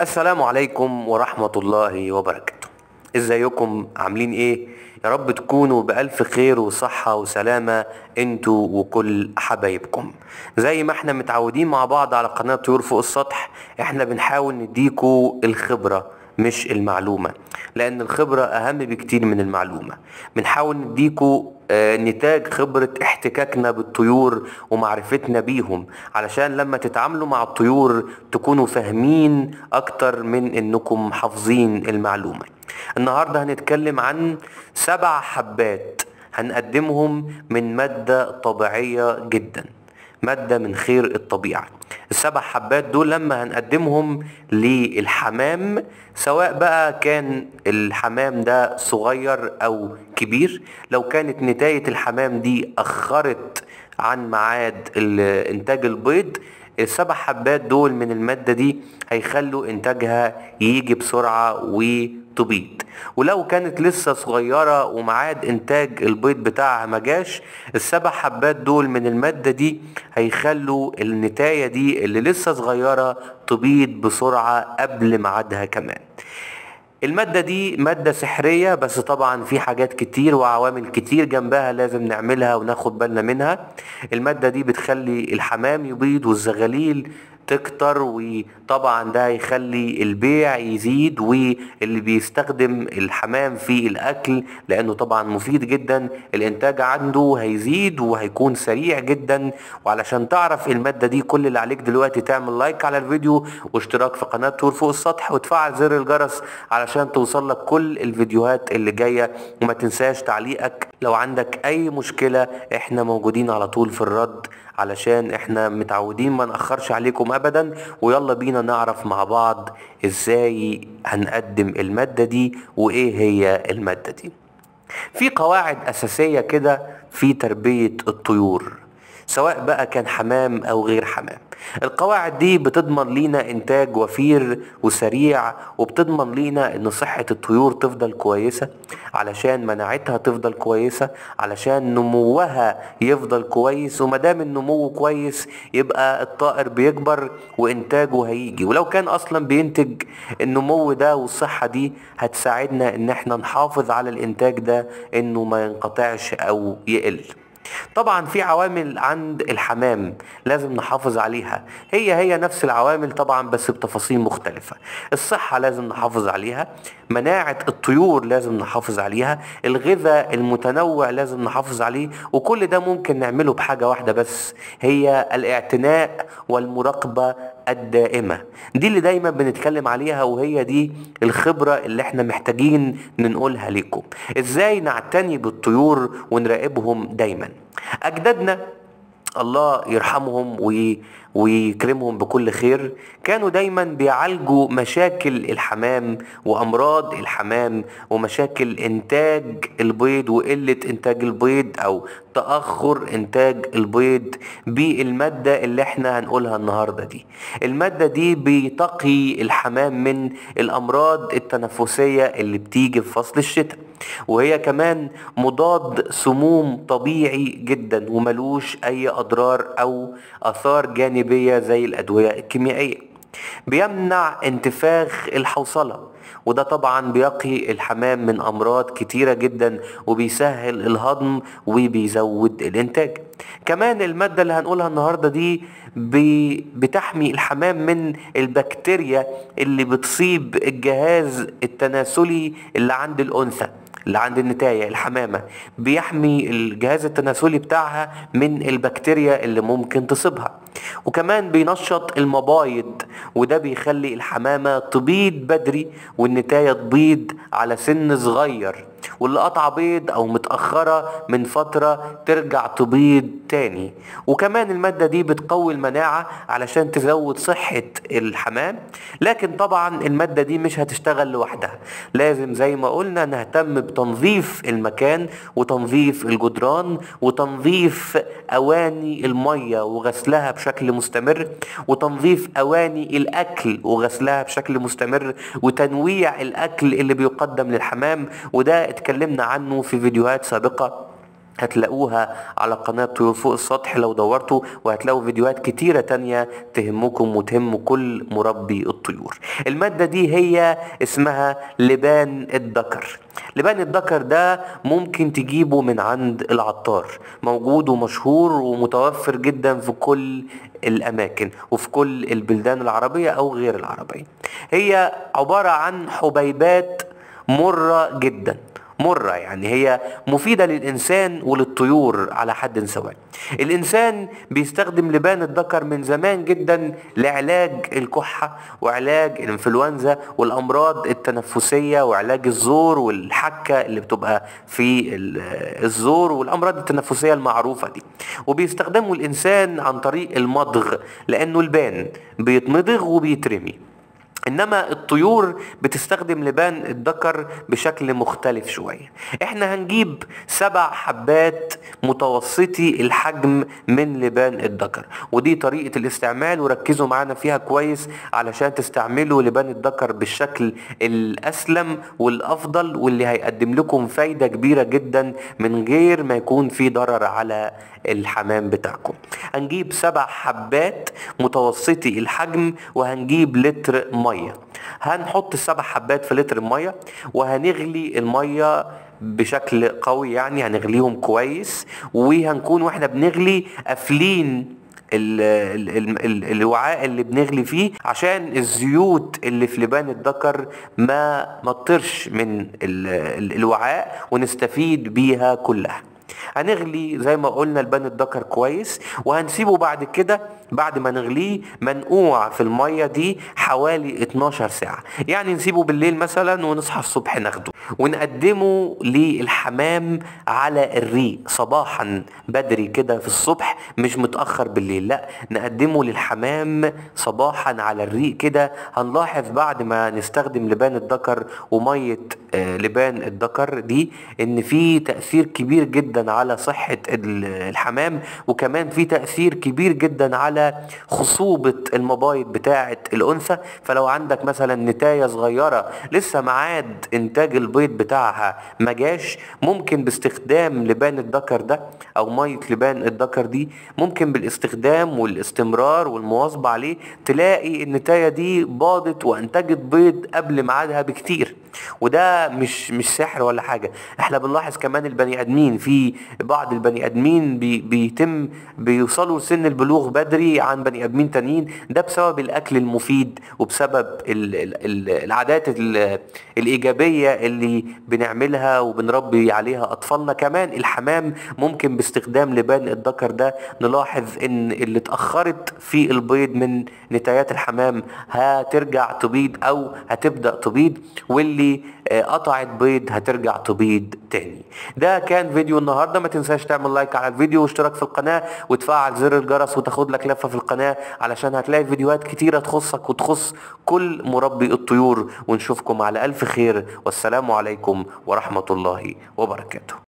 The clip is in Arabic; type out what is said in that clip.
السلام عليكم ورحمة الله وبركاته. إزيكم؟ عاملين إيه؟ يا رب تكونوا بألف خير وصحة وسلامة أنتوا وكل حبايبكم. زي ما إحنا متعودين مع بعض على قناة طيور فوق السطح إحنا بنحاول نديكوا الخبرة مش المعلومة لأن الخبرة أهم بكتير من المعلومة. بنحاول نديكوا آه، نتاج خبرة احتكاكنا بالطيور ومعرفتنا بيهم علشان لما تتعاملوا مع الطيور تكونوا فاهمين أكتر من إنكم حافظين المعلومة. النهاردة هنتكلم عن سبع حبات هنقدمهم من مادة طبيعية جدا. مادة من خير الطبيعة. السبع حبات دول لما هنقدمهم للحمام سواء بقى كان الحمام ده صغير أو كبير لو كانت نتاية الحمام دي أخرت عن ميعاد ال- إنتاج البيض السبع حبات دول من المادة دي هيخلوا إنتاجها يجي بسرعة وتبيض. ولو كانت لسه صغيرة وميعاد إنتاج البيض بتاعها ما جاش السبع حبات دول من المادة دي هيخلوا النتاية دي اللي لسه صغيرة تبيض بسرعة قبل ميعادها كمان. المادة دي مادة سحرية بس طبعا في حاجات كتير وعوامل كتير جنبها لازم نعملها وناخد بالنا منها. المادة دي بتخلي الحمام يبيض والزغاليل تكتر وطبعا ده هيخلي البيع يزيد واللي بيستخدم الحمام في الأكل لأنه طبعا مفيد جدا الإنتاج عنده هيزيد وهيكون سريع جدا. وعلشان تعرف المادة دي كل اللي عليك دلوقتي تعمل لايك على الفيديو واشتراك في قناة طور فوق السطح وتفعل زر الجرس علشان توصل لك كل الفيديوهات اللي جاية. وما تنساش تعليقك لو عندك أي مشكلة إحنا موجودين على طول في الرد علشان إحنا متعودين ما نأخرش عليكم ابدا ويلا بينا نعرف مع بعض إزاي هنقدم المادة دي وإيه هي المادة دي. في قواعد أساسية كده في تربية الطيور. سواء بقى كان حمام أو غير حمام. القواعد دي بتضمن لينا إنتاج وفير وسريع وبتضمن لينا إن صحة الطيور تفضل كويسة علشان مناعتها تفضل كويسة علشان نموها يفضل كويس ومادام النمو كويس يبقى الطائر بيكبر وإنتاجه هيجي. ولو كان أصلا بينتج النمو ده والصحة دي هتساعدنا إن إحنا نحافظ على الإنتاج ده إنه ما ينقطعش أو يقل. طبعا في عوامل عند الحمام لازم نحافظ عليها. هي هي نفس العوامل طبعا بس بتفاصيل مختلفة. الصحة لازم نحافظ عليها. مناعة الطيور لازم نحافظ عليها. الغذاء المتنوع لازم نحافظ عليه. وكل ده ممكن نعمله بحاجة واحدة بس هي الاعتناء والمراقبة الدائمة. دي اللي دايما بنتكلم عليها وهي دي الخبرة اللي إحنا محتاجين ننقلها لكم إزاي نعتني بالطيور ونراقبهم دايما؟ أجدادنا الله يرحمهم وي ويكرمهم بكل خير. كانوا دايما بيعالجوا مشاكل الحمام وأمراض الحمام ومشاكل إنتاج البيض وقلة إنتاج البيض أو تأخر إنتاج البيض بالمادة اللي إحنا هنقولها النهاردة دي. المادة دي بتقي الحمام من الأمراض التنفسية اللي بتيجي في فصل الشتاء. وهي كمان مضاد سموم طبيعي جدا وملوش أي اضرار أو آثار جانبية زي الأدوية الكيميائية. بيمنع انتفاخ الحوصلة وده طبعا بيقي الحمام من أمراض كتيرة جدا وبيسهل الهضم وبيزود الإنتاج. كمان المادة اللي هنقولها النهاردة دي بتحمي الحمام من البكتيريا اللي بتصيب الجهاز التناسلي اللي عند الأنثى اللي عند النتاية الحمامة. بيحمي الجهاز التناسلي بتاعها من البكتيريا اللي ممكن تصيبها. وكمان بينشط المبايض وده بيخلي الحمامة تبيض بدري والنتاية تبيض على سن صغير. واللي قطع بيض أو متأخرة من فترة ترجع تبيض تاني. وكمان المادة دي بتقوي المناعة علشان تزود صحة الحمام. لكن طبعا المادة دي مش هتشتغل لوحدها. لازم زي ما قلنا نهتم بتنظيف المكان وتنظيف الجدران وتنظيف أواني المية وغسلها بشكل مستمر وتنظيف أواني الأكل وغسلها بشكل مستمر وتنويع الأكل اللي بيقدم للحمام. وده اتكلمنا عنه في فيديوهات سابقة. هتلاقوها على قناة طيور فوق السطح لو دورتوا وهتلاقوا فيديوهات كتيرة تانية تهمكم وتهم كل مربي الطيور. المادة دي هي اسمها لبان الذكر لبان الذكر ده ممكن تجيبه من عند العطار موجود ومشهور ومتوفر جدا في كل الأماكن وفي كل البلدان العربية أو غير العربية. هي عبارة عن حبيبات مرة جدا. مرة يعني هي مفيدة للإنسان وللطيور على حد سواء. الإنسان بيستخدم لبان الذكر من زمان جدا لعلاج الكحة وعلاج الإنفلونزا والأمراض التنفسية وعلاج الزور والحكة اللي بتبقى في ال- الزور والأمراض التنفسية المعروفة دي. وبيستخدمه الإنسان عن طريق المضغ لأنه البان بيتمضغ وبيترمي. إنما الطيور بتستخدم لبان الذكر بشكل مختلف شوية. إحنا هنجيب سبع حبات متوسطي الحجم من لبان الذكر ودي طريقة الاستعمال وركزوا معانا فيها كويس علشان تستعملوا لبان الذكر بالشكل الأسلم والأفضل واللي هيقدم لكم فايدة كبيرة جدا من غير ما يكون في ضرر على الحمام بتاعكم. هنجيب سبع حبات متوسطي الحجم وهنجيب لتر مية. هنحط السبع حبات في لتر الميه وهنغلي المية بشكل قوي يعني هنغليهم كويس. وهنكون وإحنا بنغلي قافلين ال ال ال ال الوعاء اللي بنغلي فيه عشان الزيوت اللي في لبان الذكر ما تطرش من ال ال الوعاء ونستفيد بيها كلها. هنغلي زي ما قلنا لبان الذكر كويس وهنسيبه بعد كده بعد ما نغليه منقوع في المية دي حوالي 12 ساعة. يعني نسيبه بالليل مثلا ونصحى الصبح ناخده. ونقدمه للحمام على الريق صباحا بدري كده في الصبح مش متأخر بالليل. لا نقدمه للحمام صباحا على الريق كده. هنلاحظ بعد ما نستخدم لبان الذكر ومية آه، لبان الذكر دي إن في تأثير كبير جدا على صحة ال- الحمام وكمان في تأثير كبير جدا على خصوبة المبايض بتاعة الأنثى. فلو عندك مثلا نتاية صغيرة لسه معاد إنتاج البيض بتاعها ما جاش ممكن باستخدام لبان الذكر ده أو مية لبان الذكر دي ممكن بالاستخدام والاستمرار والمواظبة عليه تلاقي النتاية دي باضت وأنتجت بيض قبل ميعادها بكتير. وده مش مش سحر ولا حاجة. إحنا بنلاحظ كمان البني آدمين في بعض البني آدمين بي بيتم بيوصلوا لسن البلوغ بدري عن بني ادمين تانيين ده بسبب الاكل المفيد وبسبب ال ال ال العادات ال الايجابية اللي بنعملها وبنربي عليها اطفالنا. كمان الحمام ممكن باستخدام لبان الذكر ده نلاحظ ان اللي اتأخرت في البيض من نتايات الحمام هترجع تبيض أو هتبدأ تبيض واللي آه، قطعت بيض هترجع تبيض تاني. ده كان فيديو النهارده. ما تنساش تعمل لايك على الفيديو واشتراك في القناة وتفعل زر الجرس وتاخد لك لفه في القناة علشان هتلاقي فيديوهات كتيرة تخصك وتخص كل مربي الطيور. ونشوفكم على ألف خير. والسلام عليكم ورحمة الله وبركاته.